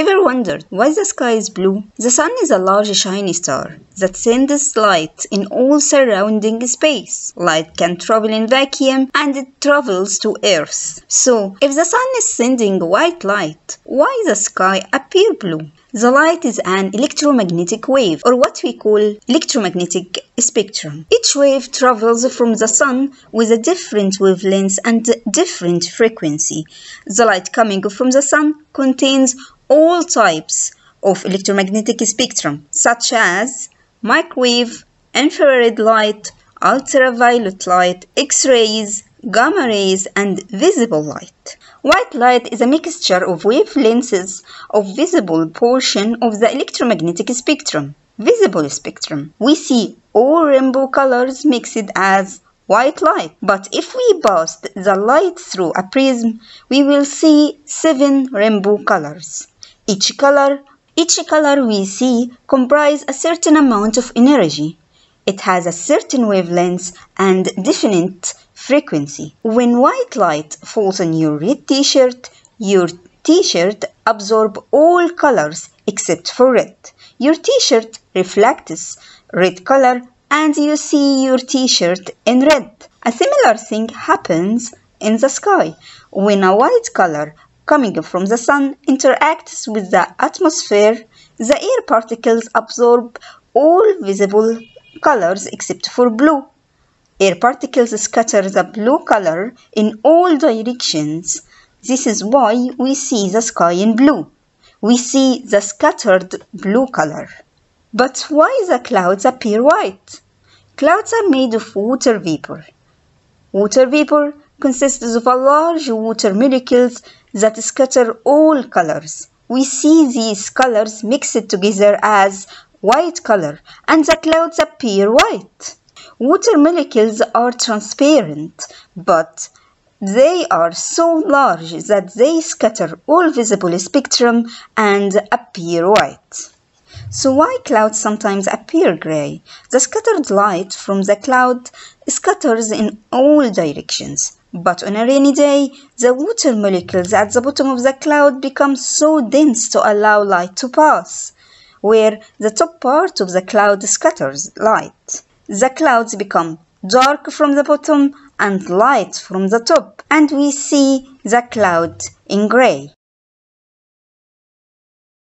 Ever wondered why the sky is blue? The sun is a large shiny star that sends light in all surrounding space. Light can travel in vacuum and it travels to Earth. So, if the sun is sending white light, why the sky appear blue? The light is an electromagnetic wave, or what we call electromagnetic spectrum. Each wave travels from the sun with a different wavelength and different frequency. The light coming from the sun contains all types of electromagnetic spectrum, such as microwave, infrared light, ultraviolet light, X-rays, gamma rays, and visible light. White light is a mixture of wavelengths of visible portion of the electromagnetic spectrum. Visible spectrum. We see all rainbow colors mixed as white light. But if we pass the light through a prism, we will see seven rainbow colors. Each color, each color we see comprise a certain amount of energy. It has a certain wavelength and definite frequency. When white light falls on your red t-shirt, your t-shirt absorbs all colors except for red. Your t-shirt reflects red color and you see your t-shirt in red. A similar thing happens in the sky. When a white color coming from the sun interacts with the atmosphere, the air particles absorb all visible colors except for blue. Air particles scatter the blue color in all directions. This is why we see the sky in blue. We see the scattered blue color. But why the clouds appear white? Clouds are made of water vapor. Water vapor consists of large water molecules that scatter all colors. We see these colors mixed together as white color and the clouds appear white. Water molecules are transparent, but they are so large that they scatter all visible spectrum and appear white. So why clouds sometimes appear gray? The scattered light from the cloud scatters in all directions. But on a rainy day, the water molecules at the bottom of the cloud become so dense to allow light to pass, where the top part of the cloud scatters light the clouds become dark from the bottom and light from the top and we see the cloud in gray.